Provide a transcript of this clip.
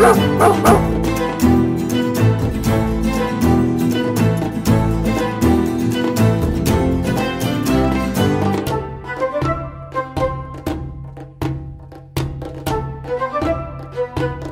Ruff, ruff, Boom!